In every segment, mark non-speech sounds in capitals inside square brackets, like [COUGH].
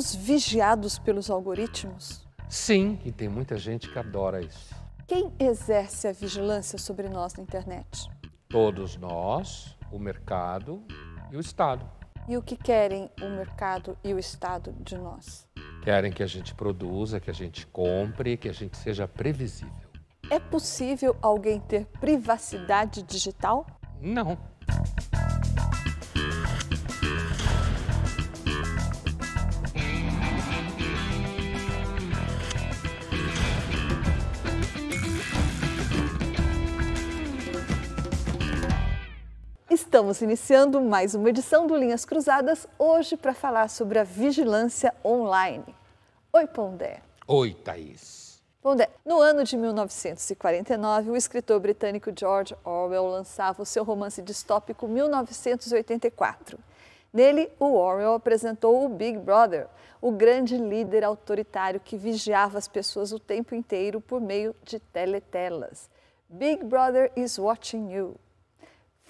Somos vigiados pelos algoritmos? Sim, e tem muita gente que adora isso. Quem exerce a vigilância sobre nós na internet? Todos nós, o mercado e o Estado. E o que querem o mercado e o Estado de nós? Querem que a gente produza, que a gente compre, que a gente seja previsível. É possível alguém ter privacidade digital? Não. Estamos iniciando mais uma edição do Linhas Cruzadas, hoje para falar sobre a vigilância online. Oi, Pondé. Oi, Thaís. Pondé, no ano de 1949, o escritor britânico George Orwell lançava o seu romance distópico 1984. Nele, o Orwell apresentou o Big Brother, o grande líder autoritário que vigiava as pessoas o tempo inteiro por meio de teletelas. Big Brother is watching you.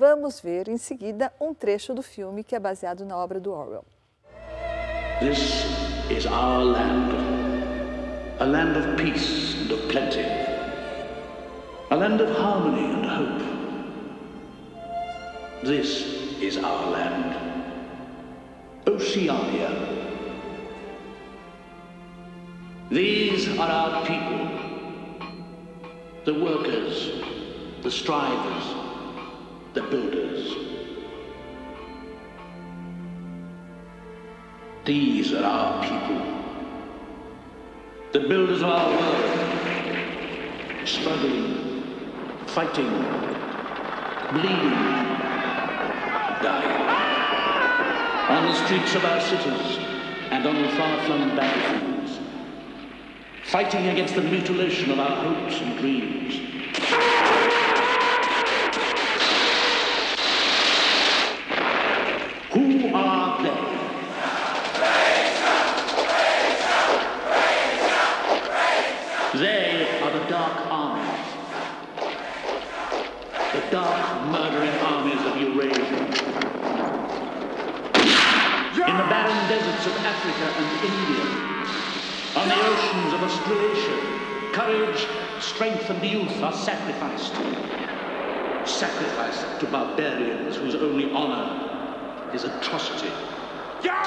Vamos ver em seguida um trecho do filme que é baseado na obra do Orwell. This is our land, a land of peace and of plenty, a land of harmony and hope. This is our land, Oceania. These are our people, the workers, the strivers, the builders. These are our people, the builders of our world, struggling, fighting, bleeding, dying. On the streets of our cities and on the far-flung battlefields, fighting against the mutilation of our hopes and dreams. Who are they? They are the dark armies. The dark murdering armies of Eurasia. In the barren deserts of Africa and India, on the oceans of Australasia, courage, strength, and the youth are sacrificed. Sacrificed to barbarians whose only honor is atrocity. Yeah!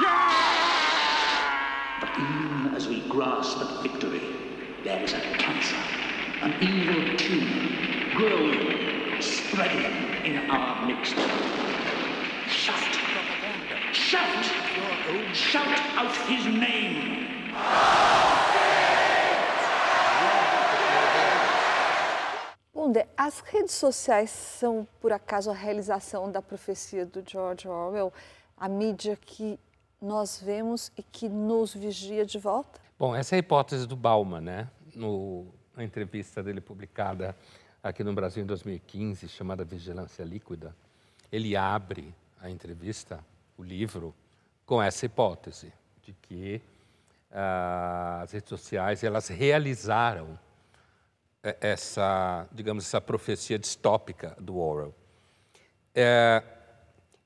Yeah! But even as we grasp at victory, there is a cancer, an evil tumor, growing, spreading in our midst. Shout! Shout! Shout out his name! As redes sociais são, por acaso, a realização da profecia do George Orwell, a mídia que nós vemos e que nos vigia de volta? Bom, essa é a hipótese do Bauman, né? No, na entrevista dele publicada aqui no Brasil em 2015, chamada Vigilância Líquida, ele abre a entrevista, o livro, com essa hipótese de que ah, as redes sociais elas realizaram eh, essa, digamos, essa profecia distópica do Orwell. É,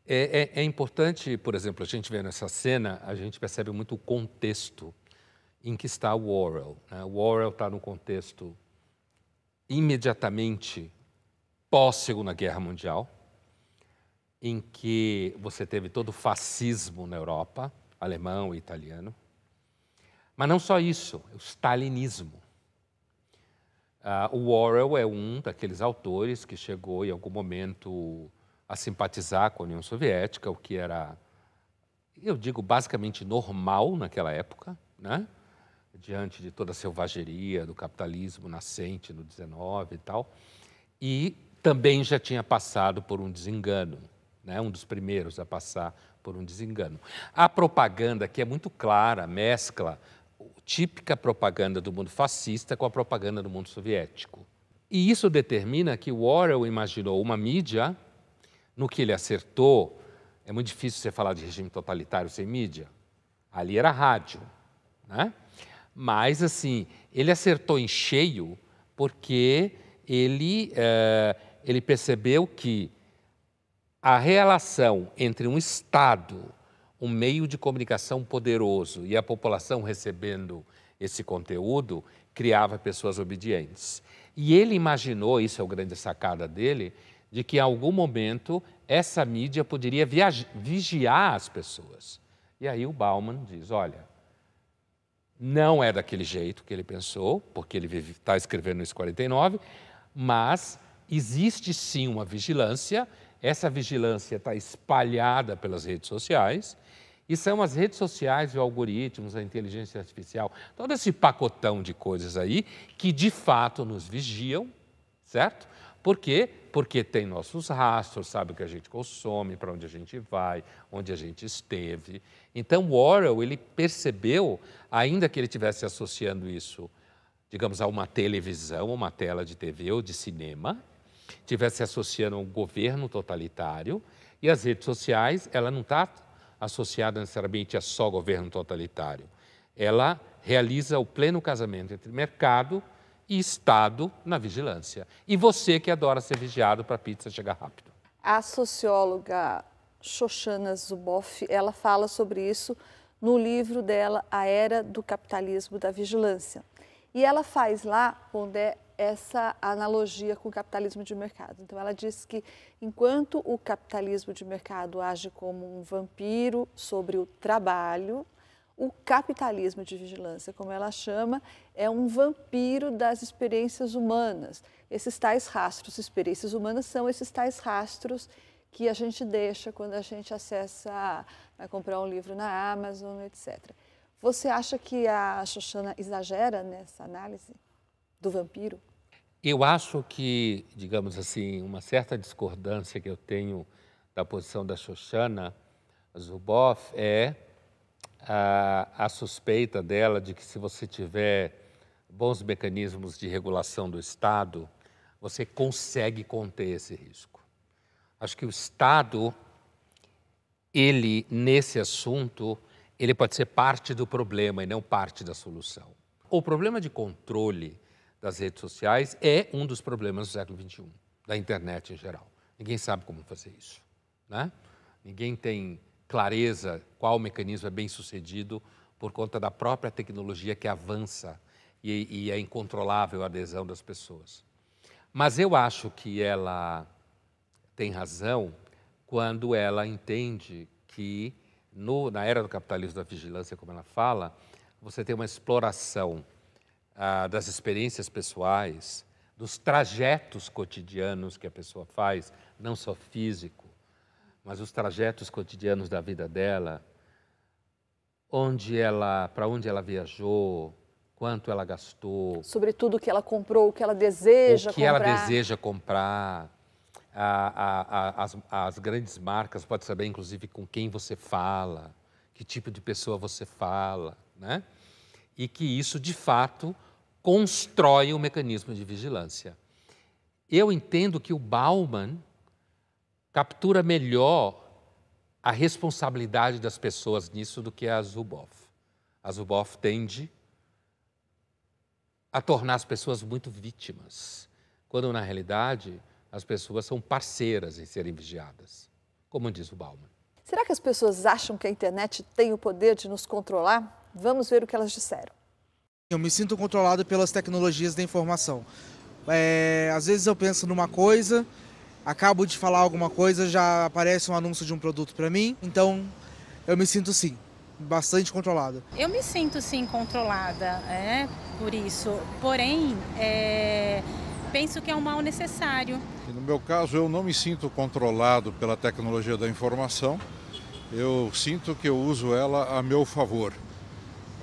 é, é, é, importante, por exemplo, a gente vê nessa cena, a gente percebe muito o contexto em que está o Orwell. Né? O Orwell está no contexto imediatamente pós-Segunda Guerra Mundial, em que você teve todo o fascismo na Europa, alemão e italiano. Mas não só isso, o stalinismo. Uh, o Orwell é um daqueles autores que chegou em algum momento a simpatizar com a União Soviética, o que era, eu digo, basicamente normal naquela época, né? diante de toda a selvageria do capitalismo nascente no 19 e tal, e também já tinha passado por um desengano, né? um dos primeiros a passar por um desengano. A propaganda, que é muito clara, mescla típica propaganda do mundo fascista com a propaganda do mundo soviético. E isso determina que o Orwell imaginou uma mídia no que ele acertou. É muito difícil você falar de regime totalitário sem mídia. Ali era rádio, né? Mas assim, ele acertou em cheio porque ele, é, ele percebeu que a relação entre um Estado, um meio de comunicação poderoso e a população recebendo esse conteúdo criava pessoas obedientes. E ele imaginou, isso é o grande sacada dele, de que em algum momento essa mídia poderia vigiar as pessoas. E aí o Bauman diz: olha, não é daquele jeito que ele pensou, porque ele está escrevendo isso 49, mas existe sim uma vigilância. Essa vigilância está espalhada pelas redes sociais. E são as redes sociais, os algoritmos, a inteligência artificial, todo esse pacotão de coisas aí que de fato nos vigiam, certo? Por quê? Porque tem nossos rastros, sabe o que a gente consome, para onde a gente vai, onde a gente esteve. Então, Orwell, ele percebeu, ainda que ele estivesse associando isso, digamos, a uma televisão, uma tela de TV ou de cinema, estivesse associando a um governo totalitário, e as redes sociais, ela não está associada necessariamente a só governo totalitário. Ela realiza o pleno casamento entre mercado e Estado na vigilância. E você que adora ser vigiado para a pizza chegar rápido. A socióloga Shoshana Zuboff, ela fala sobre isso no livro dela, A Era do Capitalismo da Vigilância. E ela faz lá onde é essa analogia com o capitalismo de mercado. Então, ela diz que enquanto o capitalismo de mercado age como um vampiro sobre o trabalho, o capitalismo de vigilância, como ela chama, é um vampiro das experiências humanas. Esses tais rastros, experiências humanas, são esses tais rastros que a gente deixa quando a gente acessa, vai comprar um livro na Amazon, etc. Você acha que a Xoxana exagera nessa análise do vampiro? Eu acho que, digamos assim, uma certa discordância que eu tenho da posição da Xoxana Zuboff é a, a suspeita dela de que se você tiver bons mecanismos de regulação do Estado, você consegue conter esse risco. Acho que o Estado, ele, nesse assunto, ele pode ser parte do problema e não parte da solução. O problema de controle das redes sociais é um dos problemas do século XXI, da internet em geral. Ninguém sabe como fazer isso. Né? Ninguém tem clareza qual mecanismo é bem sucedido por conta da própria tecnologia que avança e, e é incontrolável a adesão das pessoas. Mas eu acho que ela tem razão quando ela entende que no, na era do capitalismo da vigilância, como ela fala, você tem uma exploração ah, das experiências pessoais, dos trajetos cotidianos que a pessoa faz, não só físico, mas os trajetos cotidianos da vida dela, onde ela, para onde ela viajou, quanto ela gastou, sobretudo o que ela comprou, o que ela deseja comprar, o que comprar. ela deseja comprar, a, a, a, as, as grandes marcas, pode saber inclusive com quem você fala, que tipo de pessoa você fala, né? E que isso de fato constrói o mecanismo de vigilância. Eu entendo que o Bauman captura melhor a responsabilidade das pessoas nisso do que a Zuboff. A Zuboff tende a tornar as pessoas muito vítimas, quando na realidade as pessoas são parceiras em serem vigiadas, como diz o Bauman. Será que as pessoas acham que a internet tem o poder de nos controlar? Vamos ver o que elas disseram. Eu me sinto controlado pelas tecnologias da informação. É, às vezes eu penso numa coisa acabo de falar alguma coisa, já aparece um anúncio de um produto para mim. Então, eu me sinto sim, bastante controlada. Eu me sinto sim controlada, é, por isso. Porém, é, penso que é um mal necessário. No meu caso, eu não me sinto controlado pela tecnologia da informação. Eu sinto que eu uso ela a meu favor.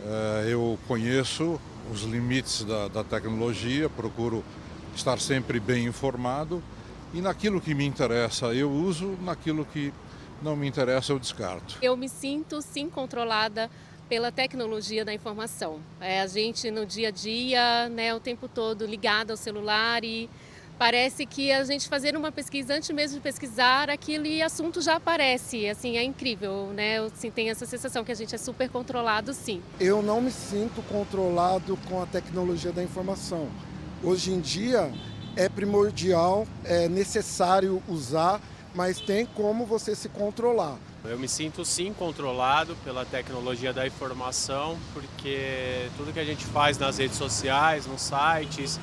É, eu conheço os limites da, da tecnologia, procuro estar sempre bem informado e naquilo que me interessa eu uso, naquilo que não me interessa eu descarto. Eu me sinto sim controlada pela tecnologia da informação. É, a gente no dia a dia, né, o tempo todo ligado ao celular e parece que a gente fazer uma pesquisa antes mesmo de pesquisar aquele assunto já aparece. Assim, é incrível, né? Eu assim, tenho essa sensação que a gente é super controlado, sim. Eu não me sinto controlado com a tecnologia da informação. Hoje em dia, é primordial, é necessário usar mas tem como você se controlar. Eu me sinto sim controlado pela tecnologia da informação, porque tudo que a gente faz nas redes sociais, nos sites,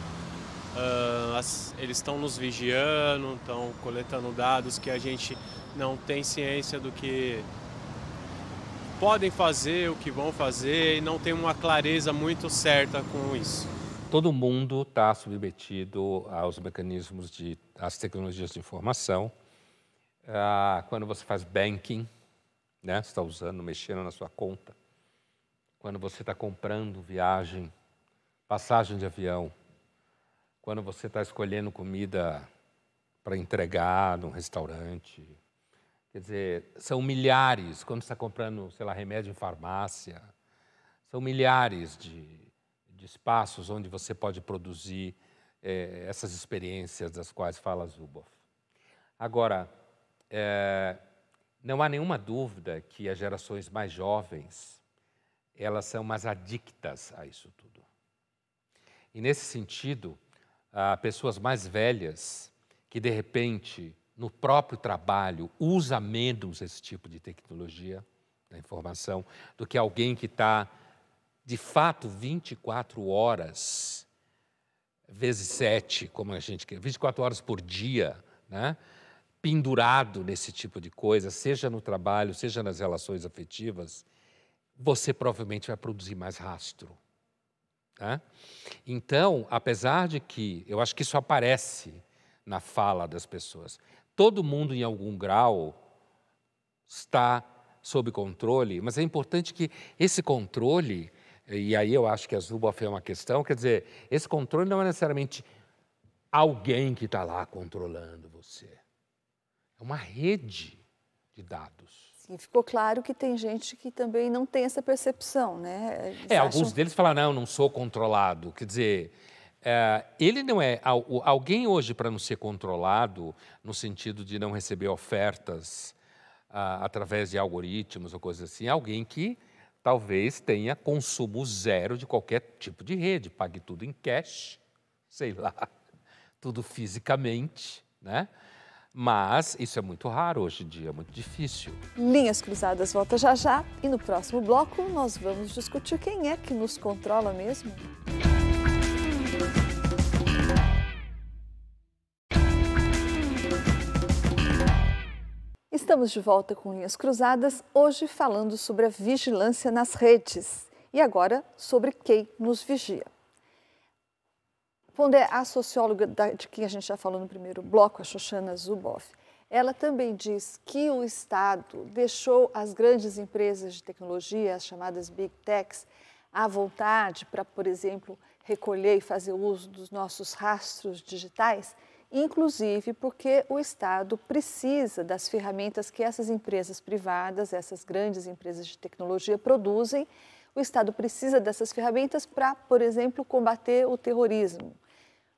uh, as, eles estão nos vigiando, estão coletando dados que a gente não tem ciência do que podem fazer, o que vão fazer e não tem uma clareza muito certa com isso. Todo mundo está submetido aos mecanismos de, às tecnologias de informação. Ah, quando você faz banking, né, está usando, mexendo na sua conta. Quando você está comprando viagem, passagem de avião. Quando você está escolhendo comida para entregar num restaurante, Quer dizer, são milhares, quando você está comprando, sei lá, remédio em farmácia, são milhares de, de espaços onde você pode produzir é, essas experiências das quais fala Zuboff. Agora, é, não há nenhuma dúvida que as gerações mais jovens elas são mais adictas a isso tudo. E nesse sentido, há pessoas mais velhas que de repente no próprio trabalho usa menos esse tipo de tecnologia da informação do que alguém que está, de fato, 24 horas vezes 7, como a gente quer, 24 horas por dia, né? pendurado nesse tipo de coisa, seja no trabalho, seja nas relações afetivas, você provavelmente vai produzir mais rastro. Né? Então, apesar de que eu acho que isso aparece na fala das pessoas, todo mundo, em algum grau, está sob controle, mas é importante que esse controle, e aí eu acho que a Zuboff é uma questão, quer dizer, esse controle não é necessariamente alguém que está lá controlando você. É uma rede de dados. Sim, ficou claro que tem gente que também não tem essa percepção, né? Eles é, acham... alguns deles falam, não, não sou controlado. Quer dizer, é, ele não é. Alguém hoje, para não ser controlado, no sentido de não receber ofertas ah, através de algoritmos ou coisas assim, é alguém que talvez tenha consumo zero de qualquer tipo de rede, pague tudo em cash, sei lá, [LAUGHS] tudo fisicamente, né? Mas isso é muito raro hoje em dia, é muito difícil. Linhas Cruzadas volta já já e no próximo bloco nós vamos discutir quem é que nos controla mesmo. Estamos de volta com Linhas Cruzadas, hoje falando sobre a vigilância nas redes e agora sobre quem nos vigia. Pondé, a socióloga de quem a gente já falou no primeiro bloco, a Shoshana Zuboff, ela também diz que o Estado deixou as grandes empresas de tecnologia, as chamadas Big Techs, à vontade para, por exemplo, recolher e fazer uso dos nossos rastros digitais inclusive porque o Estado precisa das ferramentas que essas empresas privadas, essas grandes empresas de tecnologia produzem. O Estado precisa dessas ferramentas para, por exemplo, combater o terrorismo.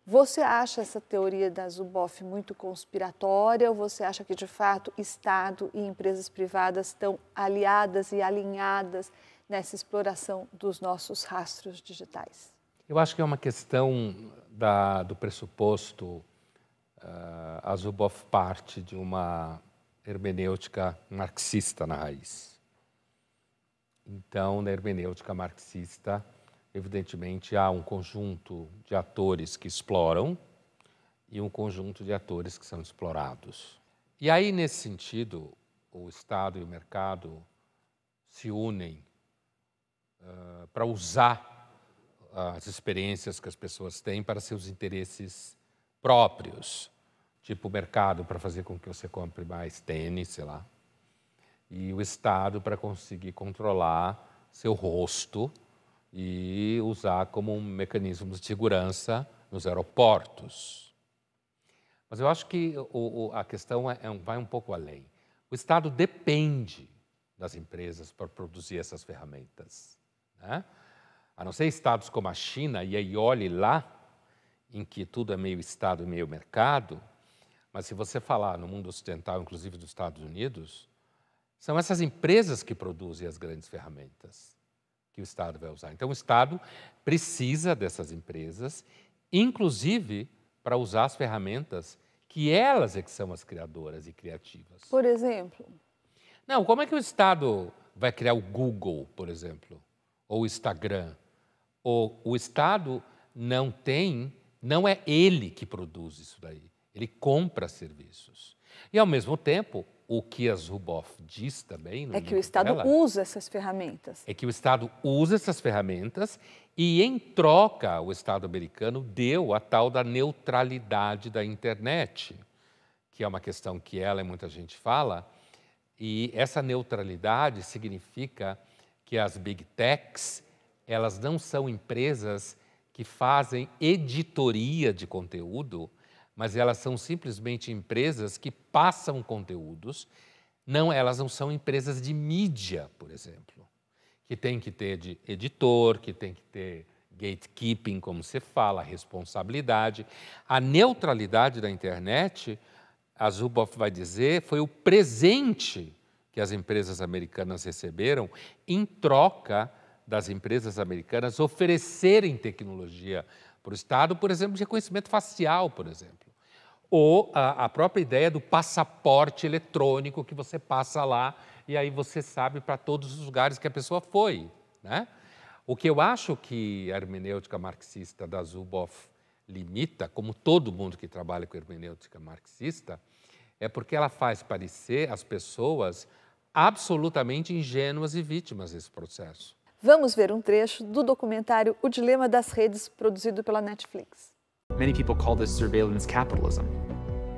Você acha essa teoria da Zuboff muito conspiratória ou você acha que, de fato, Estado e empresas privadas estão aliadas e alinhadas nessa exploração dos nossos rastros digitais? Eu acho que é uma questão da, do pressuposto uh, a Zuboff parte de uma hermenêutica marxista na raiz. Então, na hermenêutica marxista, evidentemente, há um conjunto de atores que exploram e um conjunto de atores que são explorados. E aí, nesse sentido, o Estado e o mercado se unem uh, para usar as experiências que as pessoas têm para seus interesses próprios tipo o mercado para fazer com que você compre mais tênis, sei lá, e o Estado para conseguir controlar seu rosto e usar como um mecanismo de segurança nos aeroportos. Mas eu acho que o, o, a questão é, é, vai um pouco além. O Estado depende das empresas para produzir essas ferramentas. Né? A não ser estados como a China, e aí olhe lá, em que tudo é meio Estado e meio mercado, mas se você falar no mundo ocidental, inclusive dos Estados Unidos, são essas empresas que produzem as grandes ferramentas que o Estado vai usar. Então, o Estado precisa dessas empresas, inclusive para usar as ferramentas que elas é que são as criadoras e criativas. Por exemplo? Não, como é que o Estado vai criar o Google, por exemplo, ou o Instagram? Ou o Estado não tem, não é ele que produz isso daí. Ele compra serviços. E, ao mesmo tempo, o que a Zuboff diz também. é que o Estado dela, usa essas ferramentas. É que o Estado usa essas ferramentas e, em troca, o Estado americano deu a tal da neutralidade da internet, que é uma questão que ela e muita gente fala. E essa neutralidade significa que as big techs, elas não são empresas que fazem editoria de conteúdo, mas elas são simplesmente empresas que passam conteúdos. Não, elas não são empresas de mídia, por exemplo, que tem que ter de editor, que tem que ter gatekeeping, como se fala, responsabilidade. A neutralidade da internet, a Zuboff vai dizer, foi o presente que as empresas americanas receberam em troca das empresas americanas oferecerem tecnologia para o Estado, por exemplo, de reconhecimento facial, por exemplo. Ou a, a, própria ideia do passaporte eletrônico que você passa lá e aí você sabe para todos os lugares que a pessoa foi. Né? O que eu acho que a hermenêutica marxista da Zuboff limita, como todo mundo que trabalha com hermenêutica marxista, é porque ela faz parecer as pessoas absolutamente ingênuas e vítimas desse processo. Vamos ver um trecho do documentário O Dilema das Redes, produzido pela Netflix. Many people call this surveillance capitalism.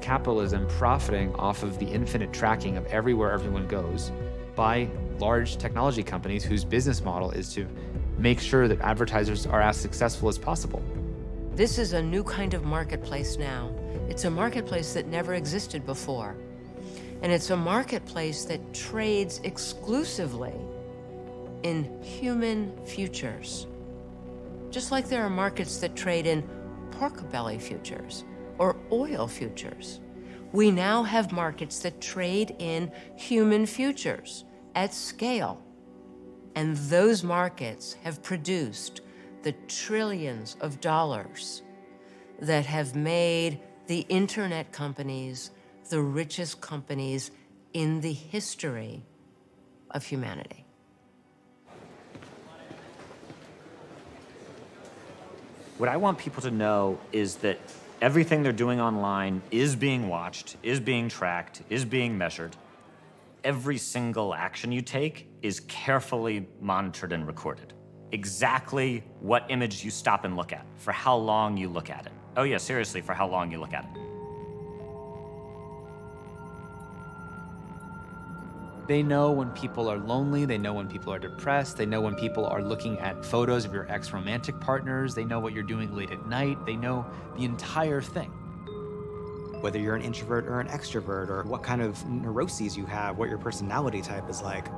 Capitalism profiting off of the infinite tracking of everywhere everyone goes by large technology companies whose business model is to make sure that advertisers are as successful as possible. This is a new kind of marketplace now. It's a marketplace that never existed before. And it's a marketplace that trades exclusively in human futures. Just like there are markets that trade in pork belly futures or oil futures. We now have markets that trade in human futures at scale. And those markets have produced the trillions of dollars that have made the internet companies the richest companies in the history of humanity. What I want people to know is that everything they're doing online is being watched, is being tracked, is being measured. Every single action you take is carefully monitored and recorded. Exactly what image you stop and look at, for how long you look at it. Oh, yeah, seriously, for how long you look at it. They know when people are lonely, they know when people are depressed, they know when people are looking at photos of your ex romantic partners, they know what you're doing late at night, they know the entire thing. Whether you're an introvert or an extrovert, or what kind of neuroses you have, what your personality type is like.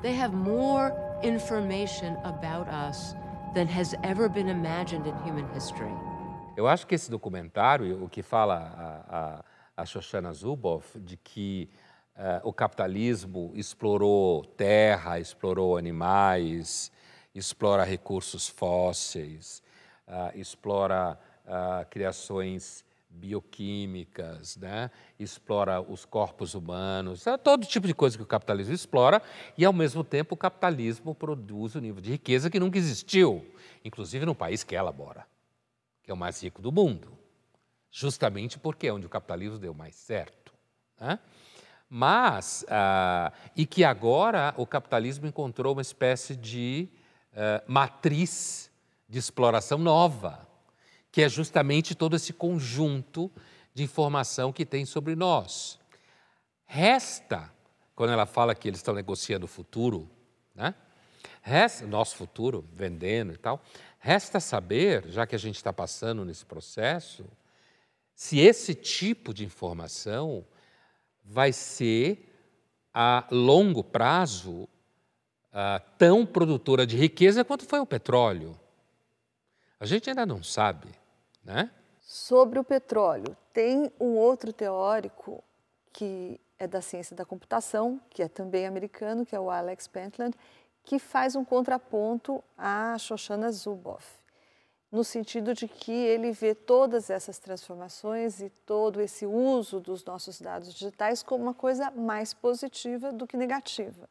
They have more information about us than has ever been imagined in human history. Eu acho que esse documentário, o que fala a, a, a Shoshana Zuboff, de que o capitalismo explorou terra, explorou animais, explora recursos fósseis, uh, explora uh, criações bioquímicas, né? explora os corpos humanos, todo tipo de coisa que o capitalismo explora e, ao mesmo tempo, o capitalismo produz um nível de riqueza que nunca existiu, inclusive no país que ela mora, que é o mais rico do mundo, justamente porque é onde o capitalismo deu mais certo. Né? Mas ah, e que agora o capitalismo encontrou uma espécie de ah, matriz de exploração nova, que é justamente todo esse conjunto de informação que tem sobre nós. Resta, quando ela fala que eles estão negociando o futuro, né? Resta, nosso futuro, vendendo e tal, resta saber, já que a gente está passando nesse processo, se esse tipo de informação vai ser, a longo prazo, tão produtora de riqueza quanto foi o petróleo. A gente ainda não sabe, né? Sobre o petróleo, tem um outro teórico que é da ciência da computação, que é também americano, que é o Alex Pentland, que faz um contraponto à Shoshana Zuboff. No sentido de que ele vê todas essas transformações e todo esse uso dos nossos dados digitais como uma coisa mais positiva do que negativa.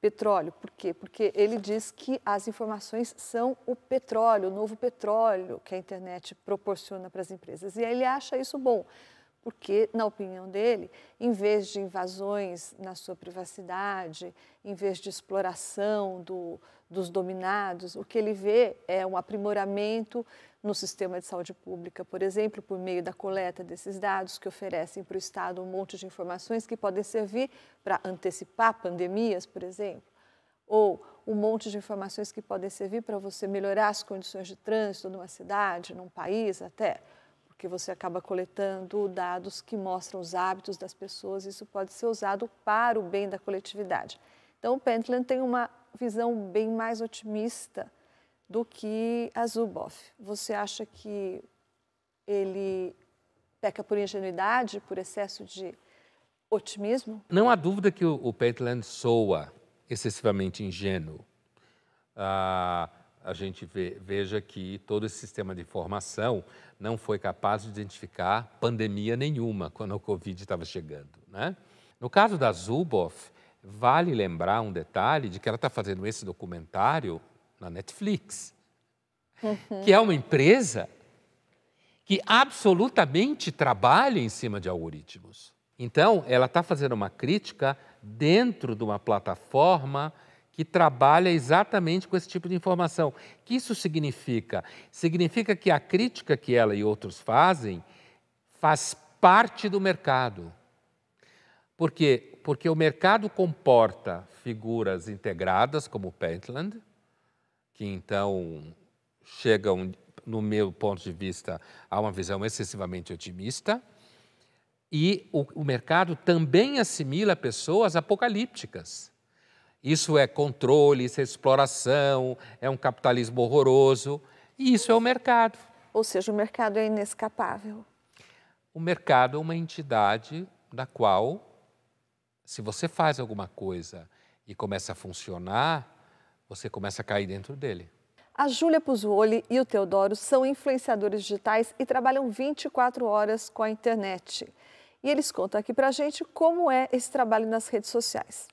Petróleo, por quê? Porque ele diz que as informações são o petróleo, o novo petróleo que a internet proporciona para as empresas. E ele acha isso bom, porque, na opinião dele, em vez de invasões na sua privacidade, em vez de exploração do, dos dominados, o que ele vê é um aprimoramento no sistema de saúde pública, por exemplo, por meio da coleta desses dados que oferecem para o Estado um monte de informações que podem servir para antecipar pandemias, por exemplo, ou um monte de informações que podem servir para você melhorar as condições de trânsito numa cidade, num país até porque você acaba coletando dados que mostram os hábitos das pessoas, isso pode ser usado para o bem da coletividade. Então, o Pentland tem uma visão bem mais otimista do que a Zuboff. Você acha que ele peca por ingenuidade, por excesso de otimismo? Não há dúvida que o, o Pentland soa excessivamente ingênuo. Ah, a gente vê, veja que todo esse sistema de informação não foi capaz de identificar pandemia nenhuma quando o Covid estava chegando. Né? No caso da Zuboff, vale lembrar um detalhe de que ela está fazendo esse documentário na Netflix, uhum. que é uma empresa que absolutamente trabalha em cima de algoritmos. Então, ela está fazendo uma crítica dentro de uma plataforma que trabalha exatamente com esse tipo de informação. O que isso significa? Significa que a crítica que ela e outros fazem faz parte do mercado. Por quê? Porque o mercado comporta figuras integradas, como o Pentland, que então chegam, no meu ponto de vista, a uma visão excessivamente otimista, e o, o mercado também assimila pessoas apocalípticas isso é controle, isso é exploração, é um capitalismo horroroso. E isso é o mercado. Ou seja, o mercado é inescapável. O mercado é uma entidade da qual, se você faz alguma coisa e começa a funcionar, você começa a cair dentro dele. A Júlia Puzzuoli e o Teodoro são influenciadores digitais e trabalham 24 horas com a internet. E eles contam aqui pra gente como é esse trabalho nas redes sociais.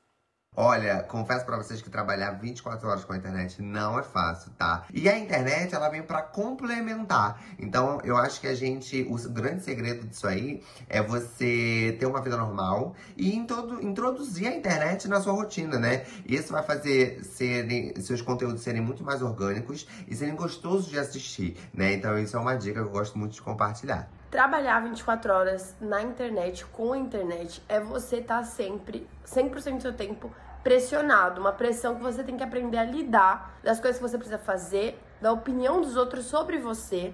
Olha, confesso para vocês que trabalhar 24 horas com a internet não é fácil, tá? E a internet, ela vem para complementar. Então, eu acho que a gente, o grande segredo disso aí é você ter uma vida normal e introduzir a internet na sua rotina, né? Isso vai fazer serem, seus conteúdos serem muito mais orgânicos e serem gostosos de assistir, né? Então, isso é uma dica que eu gosto muito de compartilhar. Trabalhar 24 horas na internet, com a internet, é você estar tá sempre, 100% do seu tempo pressionado, uma pressão que você tem que aprender a lidar das coisas que você precisa fazer, da opinião dos outros sobre você,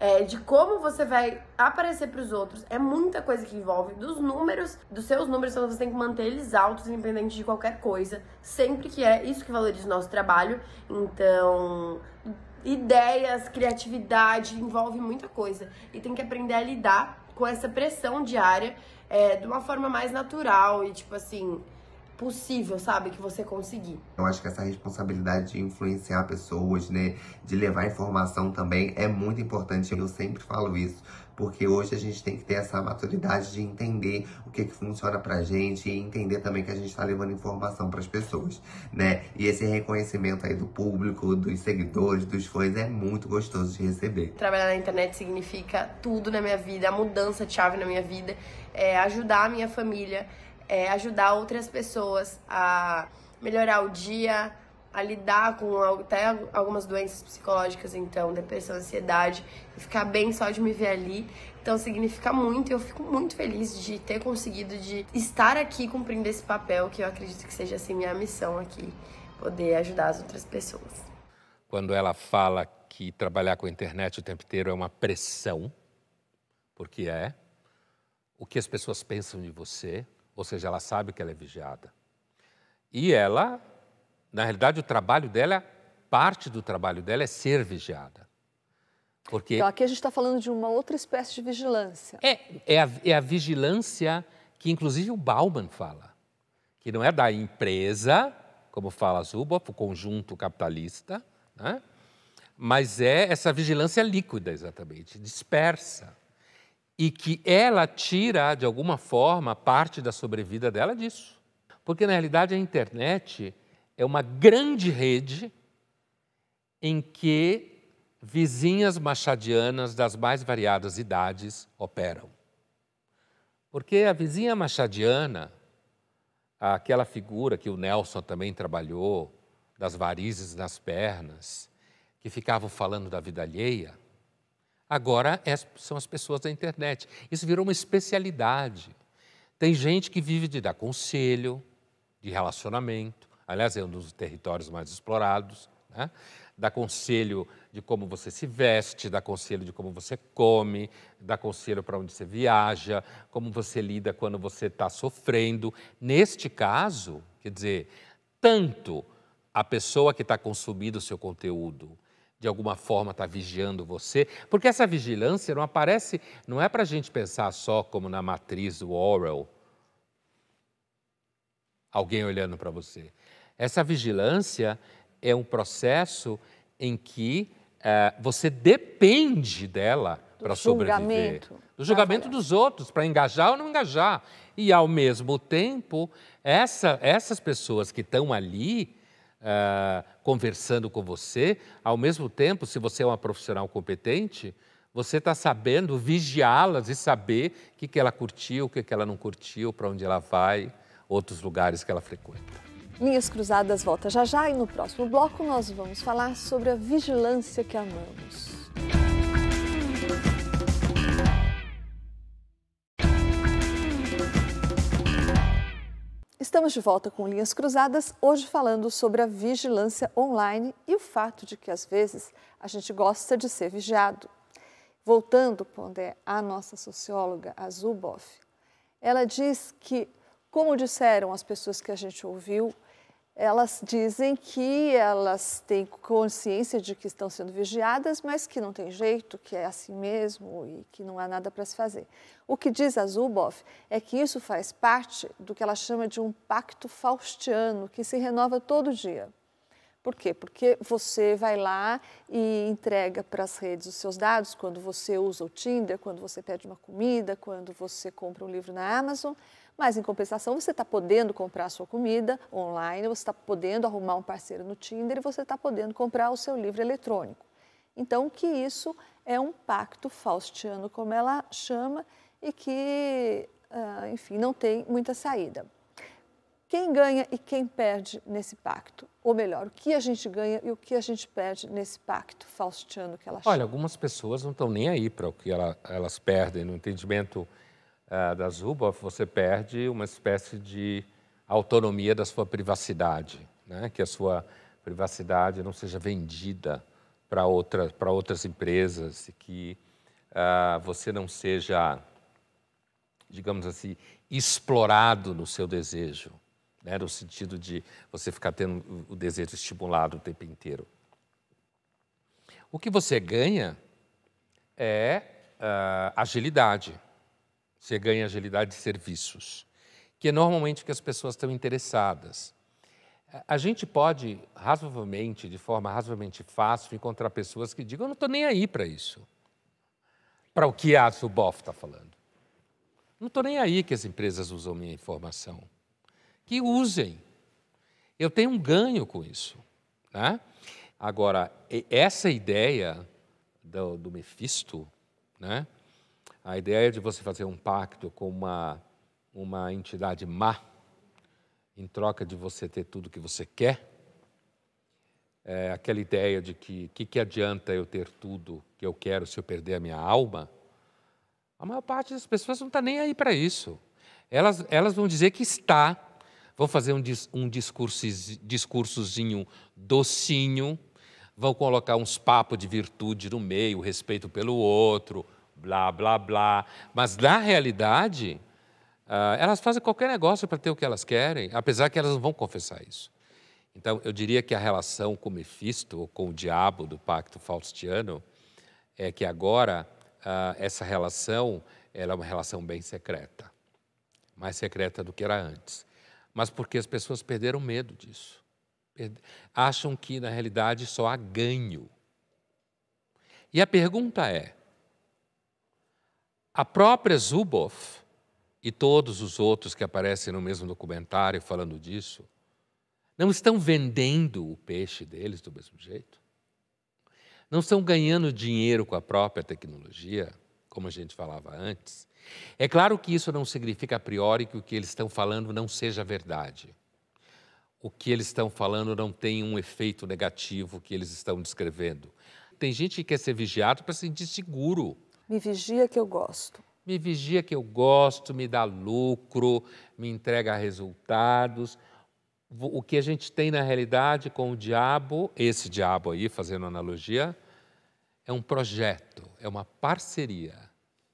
é, de como você vai aparecer para os outros. É muita coisa que envolve dos números, dos seus números, então você tem que manter eles altos, independente de qualquer coisa, sempre que é isso que valoriza o nosso trabalho. Então, ideias, criatividade, envolve muita coisa e tem que aprender a lidar com essa pressão diária é, de uma forma mais natural e tipo assim possível, sabe? Que você conseguir. Eu acho que essa responsabilidade de influenciar pessoas, né? De levar informação também é muito importante. Eu sempre falo isso. Porque hoje a gente tem que ter essa maturidade de entender o que, que funciona pra gente e entender também que a gente tá levando informação para as pessoas, né? E esse reconhecimento aí do público, dos seguidores, dos fãs é muito gostoso de receber. Trabalhar na internet significa tudo na minha vida, a mudança de chave na minha vida, é ajudar a minha família, é, ajudar outras pessoas a melhorar o dia, a lidar com até algumas doenças psicológicas, então, depressão, ansiedade, e ficar bem só de me ver ali. Então significa muito eu fico muito feliz de ter conseguido de estar aqui cumprindo esse papel que eu acredito que seja assim minha missão aqui, poder ajudar as outras pessoas. Quando ela fala que trabalhar com a internet o tempo inteiro é uma pressão, porque é, o que as pessoas pensam de você, ou seja, ela sabe que ela é vigiada. E ela, na realidade, o trabalho dela, parte do trabalho dela é ser vigiada. Porque então, aqui a gente está falando de uma outra espécie de vigilância. É, é a, é a vigilância que, inclusive, o Bauman fala, que não é da empresa, como fala Zuboff, o conjunto capitalista, né? mas é essa vigilância líquida, exatamente, dispersa. E que ela tira, de alguma forma, parte da sobrevida dela disso. Porque, na realidade, a internet é uma grande rede em que vizinhas machadianas das mais variadas idades operam. Porque a vizinha machadiana, aquela figura que o Nelson também trabalhou, das varizes nas pernas, que ficavam falando da vida alheia, agora é, são as pessoas da internet. Isso virou uma especialidade. Tem gente que vive de dar conselho, de relacionamento, aliás, é um dos territórios mais explorados, né? dá conselho de como você se veste, dá conselho de como você come, dá conselho para onde você viaja, como você lida quando você está sofrendo. Neste caso, quer dizer, tanto a pessoa que está consumindo o seu conteúdo de alguma forma está vigiando você, porque essa vigilância não aparece, não é para a gente pensar só como na matriz do Orwell, alguém olhando para você. Essa vigilância é um processo em que é, você depende dela para sobreviver. Do julgamento dos outros, para engajar ou não engajar. E, ao mesmo tempo, essa, essas pessoas que estão ali uh, conversando com você, ao mesmo tempo, se você é uma profissional competente, você está sabendo vigiá-las e saber o que, que ela curtiu, o que, que ela não curtiu, para onde ela vai, outros lugares que ela frequenta. Linhas Cruzadas volta já já e no próximo bloco nós vamos falar sobre a vigilância que amamos. Estamos de volta com Linhas Cruzadas, hoje falando sobre a vigilância online e o fato de que às vezes a gente gosta de ser vigiado. Voltando, Pondé, à nossa socióloga, a Zuboff, ela diz que, como disseram as pessoas que a gente ouviu, elas dizem que elas têm consciência de que estão sendo vigiadas, mas que não tem jeito, que é assim mesmo e que não há nada para se fazer. O que diz a Zuboff é que isso faz parte do que ela chama de um pacto faustiano, que se renova todo dia. Por quê? Porque você vai lá e entrega para as redes os seus dados quando você usa o Tinder, quando você pede uma comida, quando você compra um livro na Amazon. Mas, em compensação, você está podendo comprar a sua comida online, você está podendo arrumar um parceiro no Tinder e você está podendo comprar o seu livro eletrônico. Então, que isso é um pacto faustiano, como ela chama, e que, ah, enfim, não tem muita saída. Quem ganha e quem perde nesse pacto? Ou melhor, o que a gente ganha e o que a gente perde nesse pacto faustiano que ela chama? Olha, algumas pessoas não estão nem aí para o que ela, elas perdem no entendimento uh, da Zuboff, você perde uma espécie de autonomia da sua privacidade, né? que a sua privacidade não seja vendida para outra, outras empresas, que uh, você não seja, digamos assim, explorado no seu desejo, né? no sentido de você ficar tendo o desejo estimulado o tempo inteiro. O que você ganha é uh, agilidade. Você ganha agilidade de serviços, que é normalmente o que as pessoas estão interessadas. A gente pode, razoavelmente, de forma razoavelmente fácil, encontrar pessoas que digam: eu não estou nem aí para isso. Para o que a Zuboff está falando. Não estou nem aí que as empresas usam minha informação. Que usem. Eu tenho um ganho com isso. Né? Agora, essa ideia do, do Mephisto, né? A ideia de você fazer um pacto com uma, uma entidade má, em troca de você ter tudo que você quer, é aquela ideia de que o que, que adianta eu ter tudo que eu quero se eu perder a minha alma, a maior parte das pessoas não está nem aí para isso. Elas, elas vão dizer que está, vão fazer um, um discurso, discursozinho docinho, vão colocar uns papos de virtude no meio, respeito pelo outro, blá, blá, blá. Mas, na realidade, uh, elas fazem qualquer negócio para ter o que elas querem, apesar que elas não vão confessar isso. Então, eu diria que a relação com Mefisto, ou com o diabo do pacto faustiano, é que agora uh, essa relação ela é uma relação bem secreta. Mais secreta do que era antes. Mas porque as pessoas perderam medo disso. Acham que, na realidade, só há ganho E a pergunta é: a própria Zuboff e todos os outros que aparecem no mesmo documentário falando disso, não estão vendendo o peixe deles do mesmo jeito? Não estão ganhando dinheiro com a própria tecnologia, como a gente falava antes? É claro que isso não significa a priori que o que eles estão falando não seja verdade. O que eles estão falando não tem um efeito negativo que eles estão descrevendo. Tem gente que quer ser vigiado para se sentir seguro. Me vigia que eu gosto. Me vigia que eu gosto, me dá lucro, me entrega resultados. O que a gente tem na realidade com o diabo, esse diabo aí, fazendo analogia, é um projeto, é uma parceria.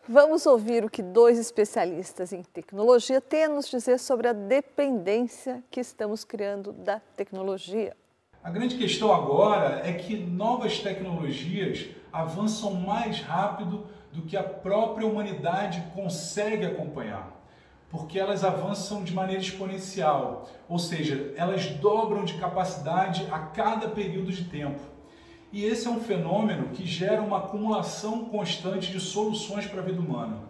Vamos ouvir o que dois especialistas em tecnologia têm a nos dizer sobre a dependência que estamos criando da tecnologia. A grande questão agora é que novas tecnologias avançam mais rápido do que a própria humanidade consegue acompanhar, porque elas avançam de maneira exponencial, ou seja, elas dobram de capacidade a cada período de tempo. E esse é um fenômeno que gera uma acumulação constante de soluções para a vida humana,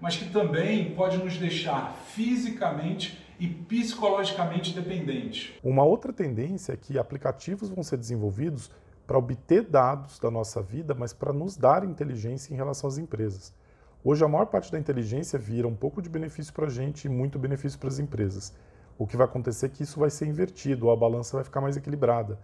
mas que também pode nos deixar fisicamente e psicologicamente dependentes. Uma outra tendência é que aplicativos vão ser desenvolvidos para obter dados da nossa vida, mas para nos dar inteligência em relação às empresas. Hoje, a maior parte da inteligência vira um pouco de benefício para a gente e muito benefício para as empresas. O que vai acontecer é que isso vai ser invertido, a balança vai ficar mais equilibrada.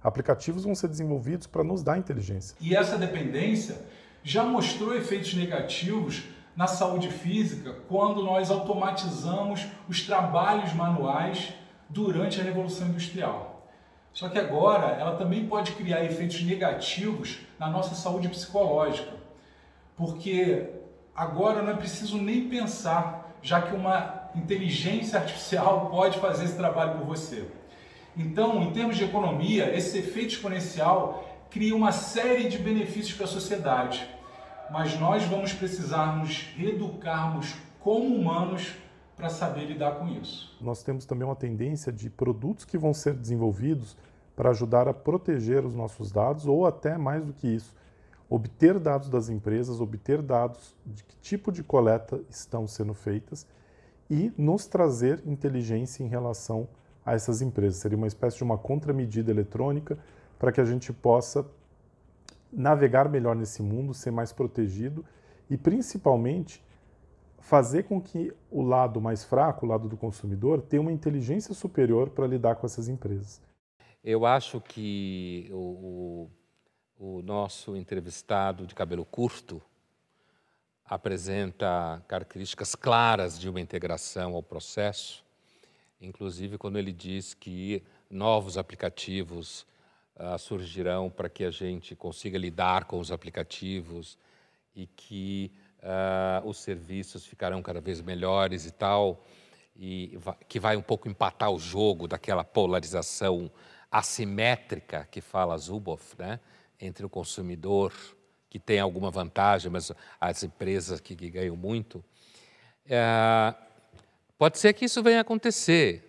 Aplicativos vão ser desenvolvidos para nos dar inteligência. E essa dependência já mostrou efeitos negativos na saúde física quando nós automatizamos os trabalhos manuais durante a Revolução Industrial. Só que agora ela também pode criar efeitos negativos na nossa saúde psicológica, porque agora não é preciso nem pensar, já que uma inteligência artificial [LAUGHS] pode fazer esse trabalho por você. Então, em termos de economia, esse efeito exponencial cria uma série de benefícios para a sociedade mas nós vamos precisar nos reeducarmos como humanos para saber lidar com isso. Nós temos também uma tendência de produtos que vão ser desenvolvidos para ajudar a proteger os nossos dados ou até mais do que isso, obter dados das empresas, obter dados de que tipo de coleta estão sendo feitas e nos trazer inteligência em relação a essas empresas. Seria uma espécie de uma contramedida eletrônica para que a gente possa navegar melhor nesse mundo, ser mais protegido e principalmente fazer com que o lado mais fraco, o lado do consumidor, tenha uma inteligência superior para lidar com essas empresas. Eu acho que o, o, o nosso entrevistado de cabelo curto apresenta características claras de uma integração ao processo, inclusive quando ele diz que novos aplicativos uh, surgirão para que a gente consiga lidar com os aplicativos e que uh, os serviços ficarão cada vez melhores e tal, e que vai um pouco empatar o jogo daquela polarização assimétrica que fala Zuboff, né? entre o consumidor, que tem alguma vantagem, mas as empresas que, que ganham muito. Uh, pode ser que isso venha a acontecer.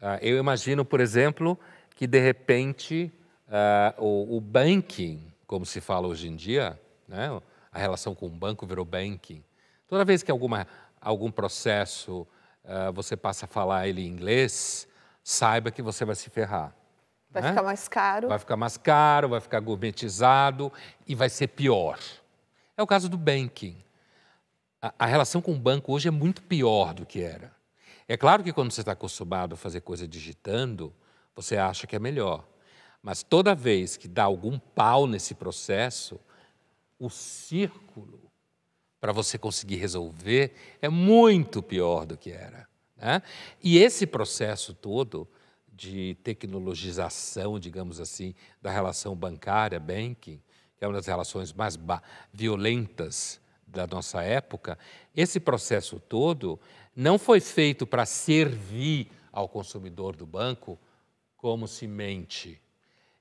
Uh, eu imagino, por exemplo, que de repente uh, o, o, banking, como se fala hoje em dia, né? A relação com o banco virou banking. Toda vez que alguma, algum processo uh, você passa a falar ele em inglês, saiba que você vai se ferrar. Vai né? ficar mais caro. Vai ficar mais caro, vai ficar gourmetizado e vai ser pior. É o caso do banking. A, a relação com o banco hoje é muito pior do que era. É claro que quando você está acostumado a fazer coisa digitando, você acha que é melhor. Mas toda vez que dá algum pau nesse processo, o círculo para você conseguir resolver é muito pior do que era. Né? E esse processo todo de tecnologização, digamos assim, da relação bancária, banking, que é uma das relações mais violentas da nossa época, esse processo todo não foi feito para servir ao consumidor do banco como semente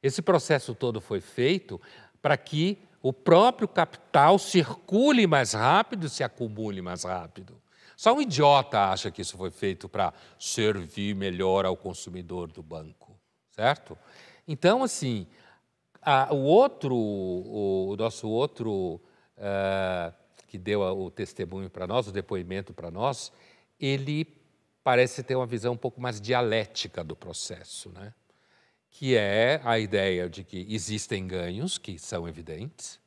esse processo todo foi feito para que o próprio capital circule mais rápido, se acumule mais rápido. Só um idiota acha que isso foi feito para servir melhor ao consumidor do banco, certo? Então, assim, Ah, o outro, o, o nosso outro uh, que deu o testemunho para nós, o depoimento para nós, ele parece ter uma visão um pouco mais dialética do processo, né? Que é a ideia de que existem ganhos, que são evidentes,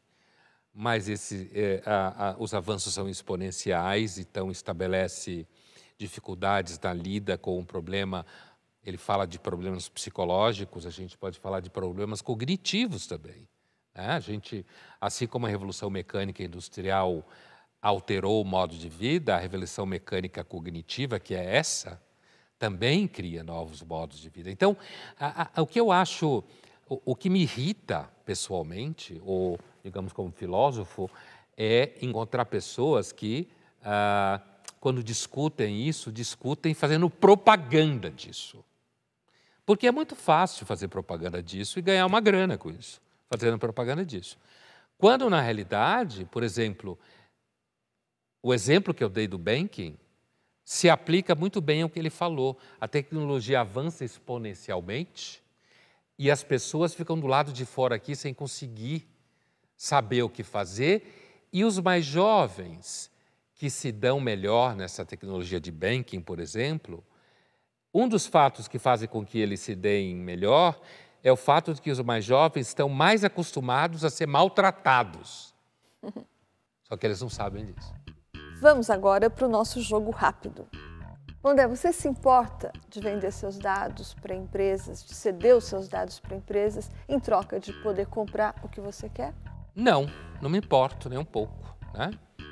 mas esse, é, a, a, os avanços são exponenciais, então estabelece dificuldades na lida com o problema. Ele fala de problemas psicológicos, a gente pode falar de problemas cognitivos também. Né? A gente, assim como a revolução mecânica industrial alterou o modo de vida, a revolução mecânica cognitiva, que é essa, também cria novos modos de vida. Então, a, a, o que eu acho, o, o, que me irrita pessoalmente, ou digamos como filósofo, é encontrar pessoas que, ah, quando discutem isso, discutem fazendo propaganda disso. Porque é muito fácil fazer propaganda disso e ganhar uma grana com isso, fazendo propaganda disso. Quando, na realidade, por exemplo, o exemplo que eu dei do banking se aplica muito bem ao que ele falou. A tecnologia avança exponencialmente e as pessoas ficam do lado de fora aqui sem conseguir saber o que fazer. E os mais jovens, que se dão melhor nessa tecnologia de banking, por exemplo, um dos fatos que fazem com que eles se deem melhor é o fato de que os mais jovens estão mais acostumados a ser maltratados. [LAUGHS] Só que eles não sabem disso. Vamos agora para o nosso jogo rápido. André, você se importa de vender seus dados para empresas, de ceder os seus dados para empresas em troca de poder comprar o que você quer? Não, não me importo nem um pouco. Né?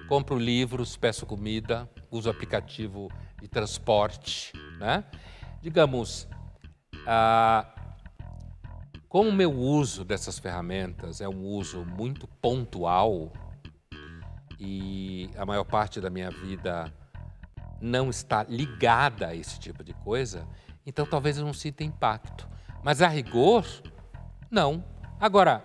Compro livros, peço comida, uso aplicativo de transporte. Né? Digamos, ah, como o meu uso dessas ferramentas é um uso muito pontual, e a maior parte da minha vida não está ligada a esse tipo de coisa, então talvez eu não sinta impacto. Mas a rigor, não. Agora,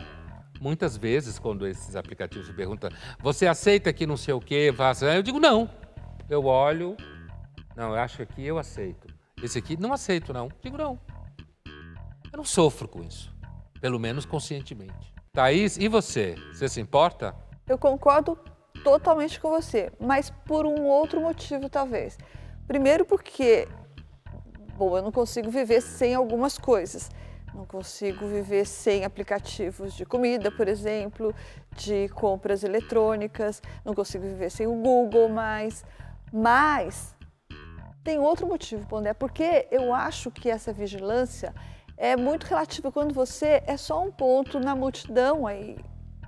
muitas vezes, quando esses aplicativos perguntam, você aceita que não sei o quê, eu digo não. Eu olho, não, eu acho que aqui eu aceito. Esse aqui não aceito, não. Eu digo não. Eu não sofro com isso, pelo menos conscientemente. Thaís, e você? Você se importa? Eu concordo totalmente com você, mas por um outro motivo talvez. Primeiro porque, bom, eu não consigo viver sem algumas coisas. Não consigo viver sem aplicativos de comida, por exemplo, de compras eletrônicas, não consigo viver sem o Google mais. Mas tem outro motivo, Pondé, porque eu acho que essa vigilância é muito relativa quando você é só um ponto na multidão aí,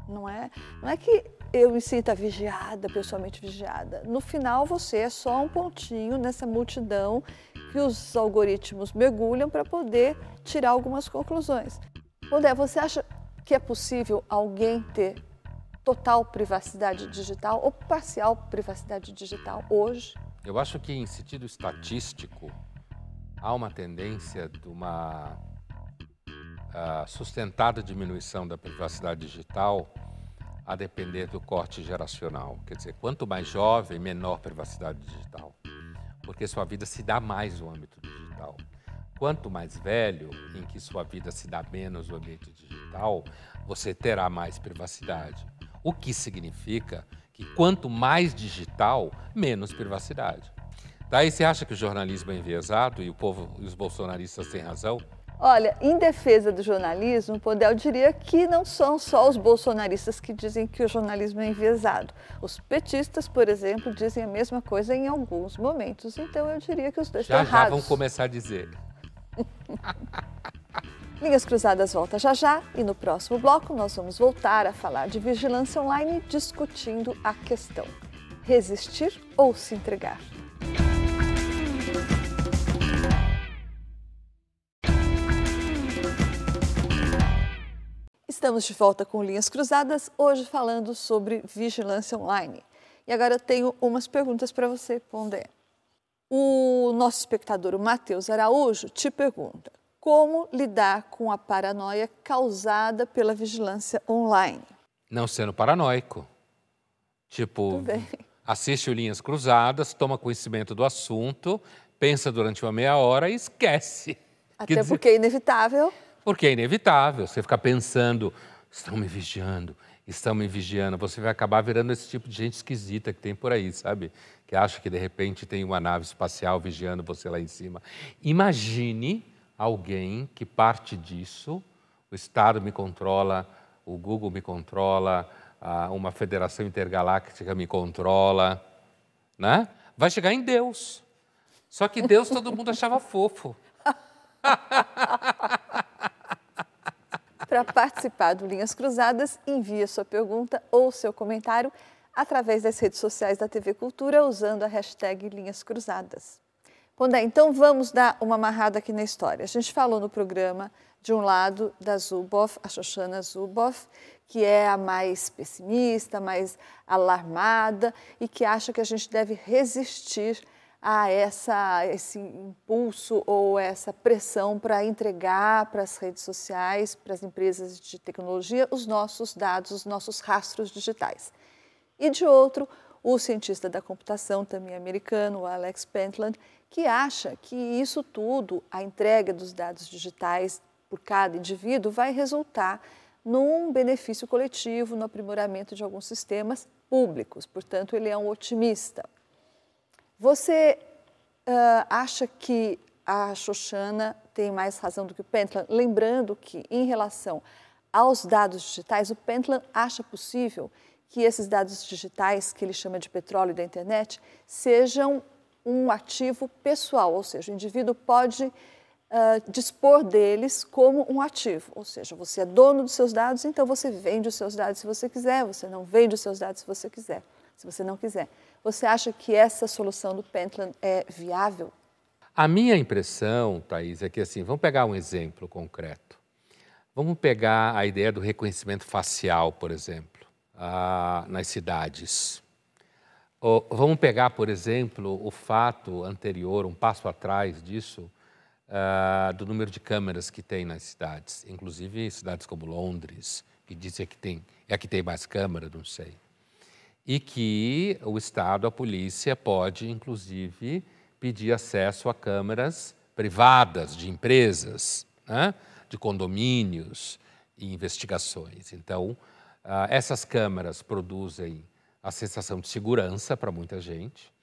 não é? Não é que eu me sinta vigiada, pessoalmente vigiada. No final, você é só um pontinho nessa multidão que os algoritmos mergulham para poder tirar algumas conclusões. André, você acha que é possível alguém ter total privacidade digital ou parcial privacidade digital hoje? Eu acho que, em sentido estatístico, há uma tendência de uma uh, sustentada diminuição da privacidade digital a depender do corte geracional. Quer dizer, quanto mais jovem, menor privacidade digital, porque sua vida se dá mais no âmbito digital. Quanto mais velho, em que sua vida se dá menos no ambiente digital, você terá mais privacidade. O que significa que quanto mais digital, menos privacidade. Daí você acha que o jornalismo é enviesado e o povo e os bolsonaristas têm razão? Olha, em defesa do jornalismo, Podel diria que não são só os bolsonaristas que dizem que o jornalismo é enviesado. Os petistas, por exemplo, dizem a mesma coisa em alguns momentos. Então eu diria que os dois já, estão errados. Já vão começar a dizer. [LAUGHS] Linhas Cruzadas volta já já e no próximo bloco nós vamos voltar a falar de vigilância online discutindo a questão: resistir ou se entregar? Estamos de volta com Linhas Cruzadas, hoje falando sobre vigilância online. E agora eu tenho umas perguntas para você, Pondé. O nosso espectador, o Matheus Araújo, te pergunta: como lidar com a paranoia causada pela vigilância online? Não sendo paranoico. Tipo, assiste o Linhas Cruzadas, toma conhecimento do assunto, pensa durante uma meia hora e esquece. Até porque é inevitável Porque é inevitável, você ficar pensando, estão me vigiando, estão me vigiando, você vai acabar virando esse tipo de gente esquisita que tem por aí, sabe? Que acha que de repente tem uma nave espacial vigiando você lá em cima. Imagine alguém que parte disso, o Estado me controla, o Google me controla, uma federação intergaláctica me controla, né? Vai chegar em Deus. Só que Deus todo mundo achava fofo. [LAUGHS] Para participar do Linhas Cruzadas, envie sua pergunta ou seu comentário através das redes sociais da TV Cultura usando a hashtag Linhas Cruzadas. Pondé, então vamos dar uma amarrada aqui na história. A gente falou no programa, de um lado, da Zuboff, a Shoshana Zuboff, que é a mais pessimista, mais alarmada e que acha que a gente deve resistir a essa, esse impulso ou essa pressão para entregar para as redes sociais, para as empresas de tecnologia, os nossos dados, os nossos rastros digitais. E de outro, o cientista da computação, também americano, Alex Pentland, que acha que isso tudo, a entrega dos dados digitais por cada indivíduo, vai resultar num benefício coletivo, no aprimoramento de alguns sistemas públicos. Portanto, ele é um otimista. Você uh, acha que a Xoxana tem mais razão do que o Pentland? Lembrando que, em relação aos dados digitais, o Pentland acha possível que esses dados digitais, que ele chama de petróleo da internet, sejam um ativo pessoal, ou seja, o indivíduo pode uh, dispor deles como um ativo, ou seja, você é dono dos seus dados, então você vende os seus dados se você quiser, você não vende os seus dados se você quiser, se você não quiser. Você acha que essa solução do Pentland é viável? A minha impressão, Thais, é que assim, vamos pegar um exemplo concreto. Vamos pegar a ideia do reconhecimento facial, por exemplo, ah, nas cidades. Ou, vamos pegar, por exemplo, o fato anterior, um passo atrás disso, do número de câmeras que tem nas cidades, inclusive cidades como Londres, que dizem que tem, é que tem mais câmera, não sei e que o Estado, a polícia, pode, inclusive, pedir acesso a câmeras privadas de empresas, né? de condomínios e investigações. Então, ah, essas câmeras produzem a sensação de segurança para muita gente,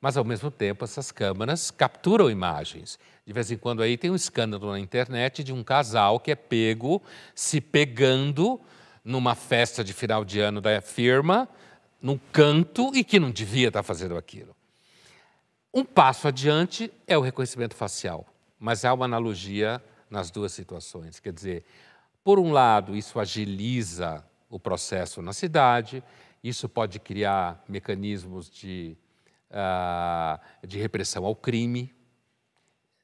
mas, ao mesmo tempo, essas câmeras capturam imagens. De vez em quando aí tem um escândalo na internet de um casal que é pego se pegando numa festa de final de ano da firma num canto e que não devia estar fazendo aquilo. Um passo adiante é o reconhecimento facial, mas há uma analogia nas duas situações. Quer dizer, por um lado, isso agiliza o processo na cidade, isso pode criar mecanismos de, uh, de repressão ao crime,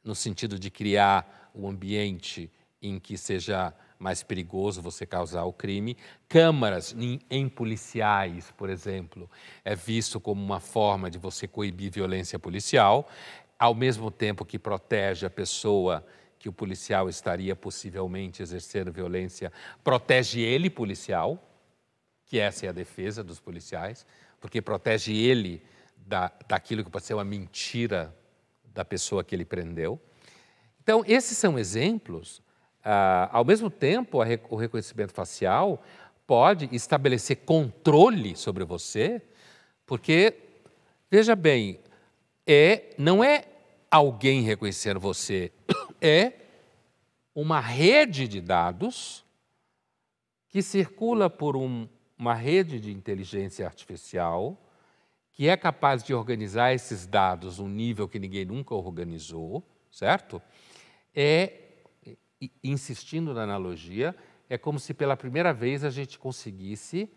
no sentido de criar um ambiente em que seja mais perigoso você causar o crime. Câmaras em, em, policiais, por exemplo, é visto como uma forma de você coibir violência policial, ao mesmo tempo que protege a pessoa que o policial estaria possivelmente exercendo violência, protege ele, policial, que essa é a defesa dos policiais, porque protege ele da, daquilo que pode ser uma mentira da pessoa que ele prendeu. Então, esses são exemplos ah, ao mesmo tempo, o reconhecimento facial pode estabelecer controle sobre você, porque, veja bem, é, não é alguém reconhecendo você, [COUGHS] é uma rede de dados que circula por um, uma rede de inteligência artificial que é capaz de organizar esses dados num nível que ninguém nunca organizou, certo? É insistindo na analogia, é como se pela primeira vez a gente conseguisse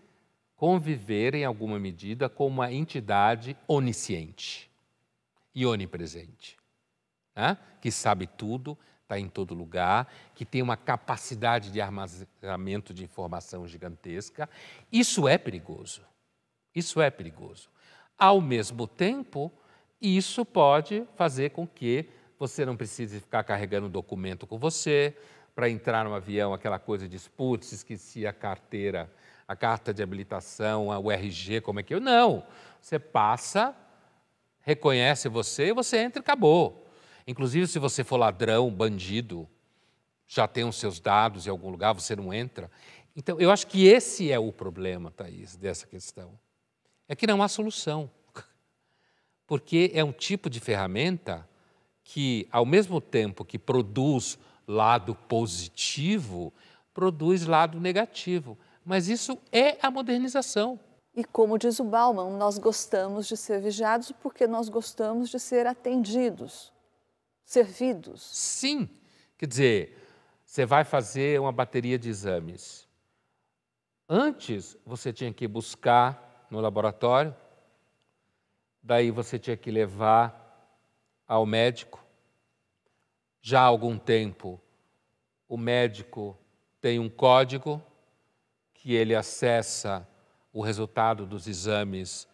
conviver em alguma medida com uma entidade onisciente e onipresente, né? que sabe tudo, está em todo lugar, que tem uma capacidade de armazenamento de informação gigantesca. Isso é perigoso. Isso é perigoso. Ao mesmo tempo, isso pode fazer com que você não precisa ficar carregando documento com você. Para entrar no avião, aquela coisa de putz, esqueci a carteira, a carta de habilitação, o RG, como é que eu. Não. Você passa, reconhece você, você entra e acabou. Inclusive, se você for ladrão, bandido, já tem os seus dados em algum lugar, você não entra. Então, eu acho que esse é o problema, Thaís, dessa questão. É que não há solução. [LAUGHS] Porque é um tipo de ferramenta que, ao mesmo tempo que produz lado positivo, produz lado negativo. Mas isso é a modernização. E como diz o Bauman, nós gostamos de ser vigiados porque nós gostamos de ser atendidos, servidos. Sim. Quer dizer, você vai fazer uma bateria de exames. Antes, você tinha que buscar no laboratório, daí você tinha que levar ao médico. Já há algum tempo, o médico tem um código que ele acessa o resultado dos exames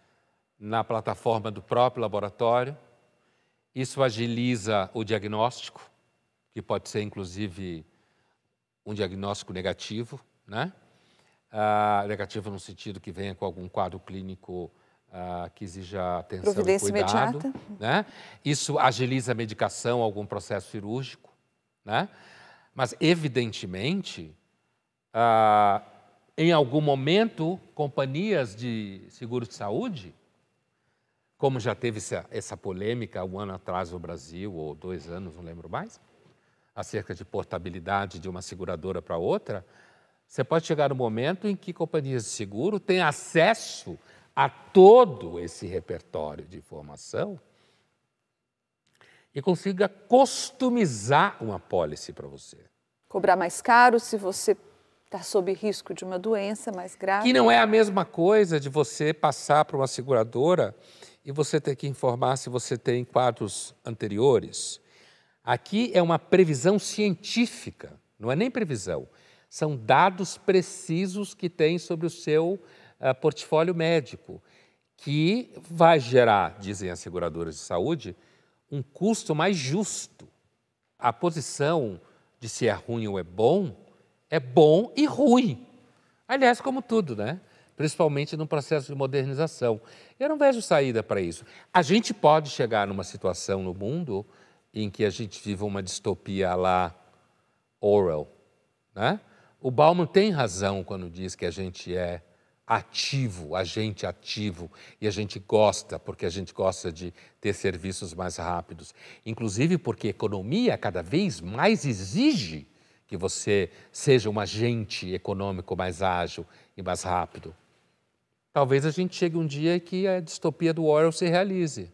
na plataforma do próprio laboratório. Isso agiliza o diagnóstico, que pode ser inclusive um diagnóstico negativo, né? Ah, negativo no sentido que venha com algum quadro clínico ah, que exija atenção Providência e cuidado. imediata. Né? Isso agiliza a medicação, algum processo cirúrgico. Né? Mas, evidentemente, ah, em algum momento, companhias de seguro de saúde, como já teve essa, essa polêmica um ano atrás no Brasil, ou dois anos, não lembro mais, acerca de portabilidade de uma seguradora para outra, você pode chegar no momento em que companhias de seguro têm acesso a todo esse repertório de informação e consiga customizar uma pólice para você. Cobrar mais caro se você está sob risco de uma doença mais grave. Que não é a mesma coisa de você passar para uma seguradora e você ter que informar se você tem quadros anteriores. Aqui é uma previsão científica, não é nem previsão, são dados precisos que tem sobre o seu uh, portfólio médico, que vai gerar, dizem as seguradoras de saúde, um custo mais justo. A posição de se é ruim ou é bom é bom e ruim. Aliás, como tudo, né? Principalmente no processo de modernização. Eu não vejo saída para isso. A gente pode chegar numa situação no mundo em que a gente viva uma distopia lá Orwell, né? O Bauman tem razão quando diz que a gente é ativo, agente ativo, e a gente gosta, porque a gente gosta de ter serviços mais rápidos. Inclusive porque a economia cada vez mais exige que você seja um agente econômico mais ágil e mais rápido. Talvez a gente chegue um dia que a distopia do Orwell se realize.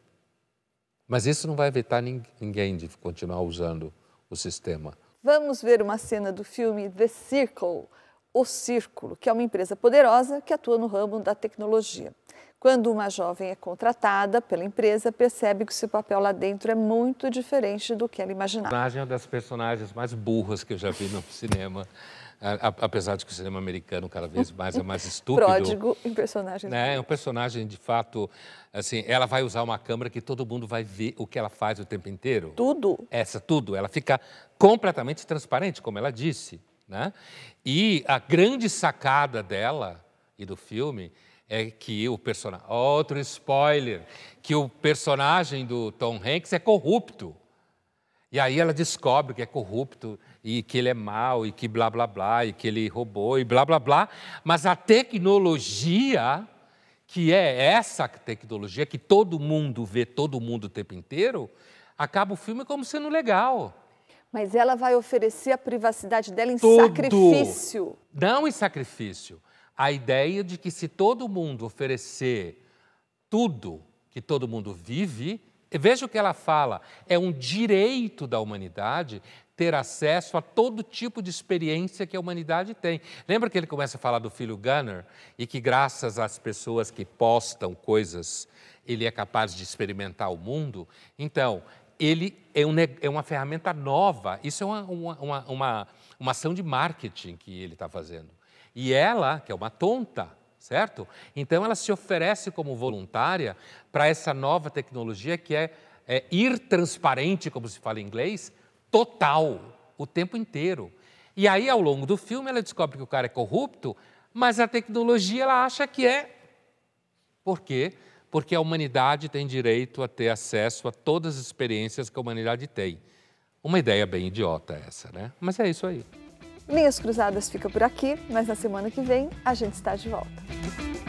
Mas isso não vai evitar ninguém de continuar usando o sistema. Vamos ver uma cena do filme The Circle, O Círculo, que é uma empresa poderosa que atua no ramo da tecnologia. Quando uma jovem é contratada pela empresa, percebe que o seu papel lá dentro é muito diferente do que ela imaginava. A personagem é uma das personagens mais burras que eu já vi no [LAUGHS] cinema. Apesar de que o cinema americano cada vez mais é mais [LAUGHS] estúpido. Pródigo em personagem. Né? É um personagem, de fato, assim, ela vai usar uma câmera que todo mundo vai ver o que ela faz o tempo inteiro. Tudo. Essa, tudo. Ela fica completamente transparente, como ela disse. Né? E a grande sacada dela e do filme é que o personagem. Outro spoiler: que o personagem do Tom Hanks é corrupto. E aí ela descobre que é corrupto e que ele é mau e que blá blá blá e que ele roubou e blá blá blá. Mas a tecnologia, que é essa tecnologia que todo mundo vê todo mundo o tempo inteiro, acaba o filme como sendo legal. Mas ela vai oferecer a privacidade dela em Tudo. sacrifício. Não em sacrifício. A ideia de que se todo mundo oferecer tudo que todo mundo vive, veja o que ela fala, é um direito da humanidade ter acesso a todo tipo de experiência que a humanidade tem. Lembra que ele começa a falar do filho Gunner e que graças às pessoas que postam coisas, ele é capaz de experimentar o mundo? Então, ele é, um, é uma ferramenta nova, isso é uma, uma, uma, uma ação de marketing que ele está fazendo. E ela, que é uma tonta, certo? Então ela se oferece como voluntária para essa nova tecnologia que é, é ir transparente, como se fala em inglês, total, o tempo inteiro. E aí, ao longo do filme, ela descobre que o cara é corrupto, mas a tecnologia ela acha que é. Por quê? Porque a humanidade tem direito a ter acesso a todas as experiências que a humanidade tem. Uma ideia bem idiota essa, né? Mas é isso aí. Linhas Cruzadas fica por aqui, mas na semana que vem a gente está de volta.